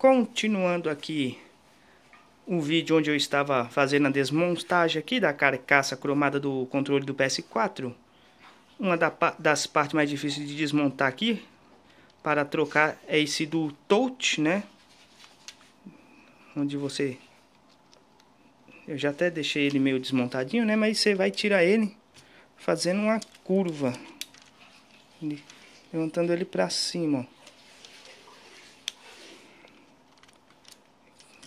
continuando aqui o vídeo onde eu estava fazendo a desmontagem aqui da carcaça cromada do controle do PS4. Uma das partes mais difíceis de desmontar aqui para trocar é esse do touch, né? Onde você... Eu já até deixei ele meio desmontadinho, né? Mas você vai tirar ele fazendo uma curva. Levantando ele para cima, ó.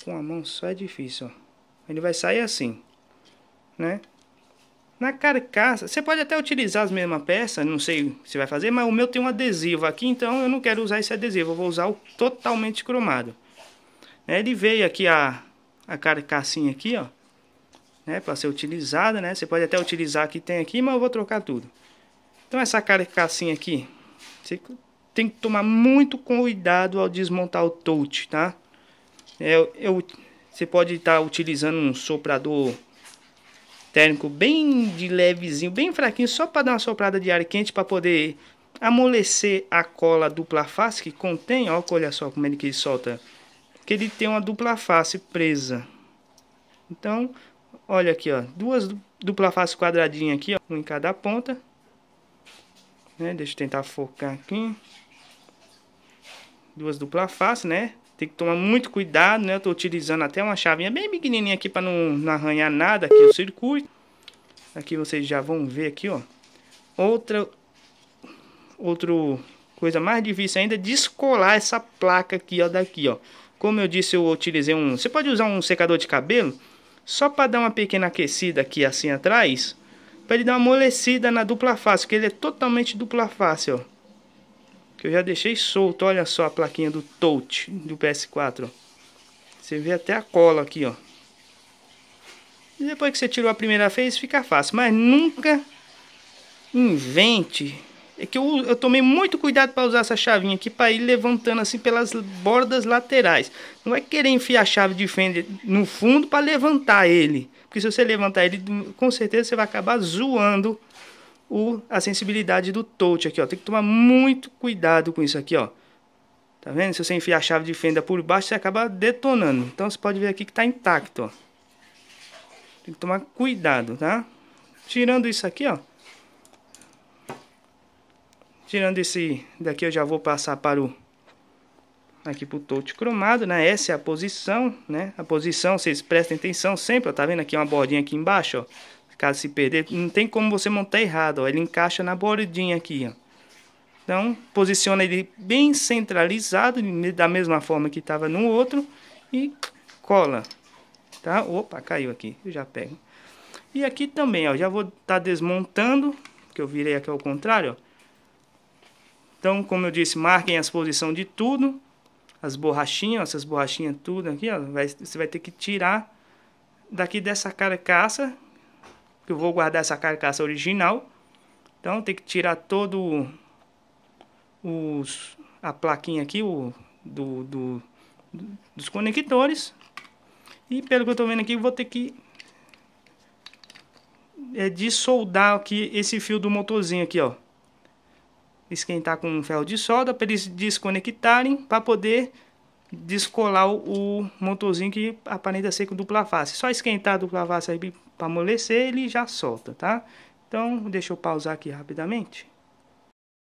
Com a mão só é difícil. Ele vai sair assim, né? Na carcaça, você pode até utilizar as mesmas peças, não sei se vai fazer, mas o meu tem um adesivo aqui, então eu não quero usar esse adesivo, eu vou usar o totalmente cromado. Né? Ele veio aqui a, a carcassinha aqui, ó, né, para ser utilizada, né? Você pode até utilizar que tem aqui, mas eu vou trocar tudo. Então essa carcassinha aqui, você tem que tomar muito cuidado ao desmontar o touch, tá? É, eu, você pode estar tá utilizando um soprador térmico bem de levezinho, bem fraquinho, só para dar uma soprada de ar quente para poder amolecer a cola dupla face que contém, ó, olha só como ele que solta, que ele tem uma dupla face presa. Então, olha aqui, ó, duas dupla face quadradinha aqui, ó, um em cada ponta. Né? Deixa eu tentar focar aqui. Duas dupla face, né? Tem que tomar muito cuidado, né? Eu tô utilizando até uma chavinha bem pequenininha aqui para não, não arranhar nada aqui o circuito. Aqui vocês já vão ver aqui, ó. Outra outro coisa mais difícil ainda é descolar essa placa aqui, ó, daqui, ó. Como eu disse, eu utilizei um... Você pode usar um secador de cabelo só para dar uma pequena aquecida aqui assim atrás, para ele dar uma amolecida na dupla face, porque ele é totalmente dupla face, ó que eu já deixei solto. Olha só a plaquinha do touch do PS4. Ó. Você vê até a cola aqui, ó. E depois que você tirou a primeira vez, fica fácil. Mas nunca invente. É que eu, eu tomei muito cuidado para usar essa chavinha aqui para ir levantando assim pelas bordas laterais. Não vai querer enfiar a chave de fenda no fundo para levantar ele. Porque se você levantar ele, com certeza você vai acabar zoando o, a sensibilidade do touch aqui, ó. Tem que tomar muito cuidado com isso aqui, ó. Tá vendo? Se você enfiar a chave de fenda por baixo, você acaba detonando. Então você pode ver aqui que tá intacto, ó. Tem que tomar cuidado, tá? Tirando isso aqui, ó. Tirando esse daqui, eu já vou passar para o aqui pro touch cromado, né? Essa é a posição, né? A posição, vocês prestem atenção sempre, ó. Tá vendo aqui uma bordinha aqui embaixo, ó? Caso se perder, não tem como você montar errado, ó. Ele encaixa na bordinha aqui, ó. Então, posiciona ele bem centralizado, da mesma forma que estava no outro, e cola, tá? Opa, caiu aqui, eu já pego. E aqui também, ó, já vou estar tá desmontando, que eu virei aqui ao contrário, ó. Então, como eu disse, marquem as posições de tudo, as borrachinhas, essas borrachinhas tudo aqui, ó, vai, você vai ter que tirar daqui dessa carcaça que eu vou guardar essa carcaça original. Então tem que tirar todo os, a plaquinha aqui o, do, do, dos conectores. E pelo que eu estou vendo aqui, vou ter que é, dissoldar aqui esse fio do motorzinho aqui, ó. Esquentar com um ferro de solda para eles desconectarem para poder descolar o, o motorzinho que aparenta ser com dupla face. Só esquentar a dupla face aí para amolecer ele já solta, tá? Então, deixa eu pausar aqui rapidamente.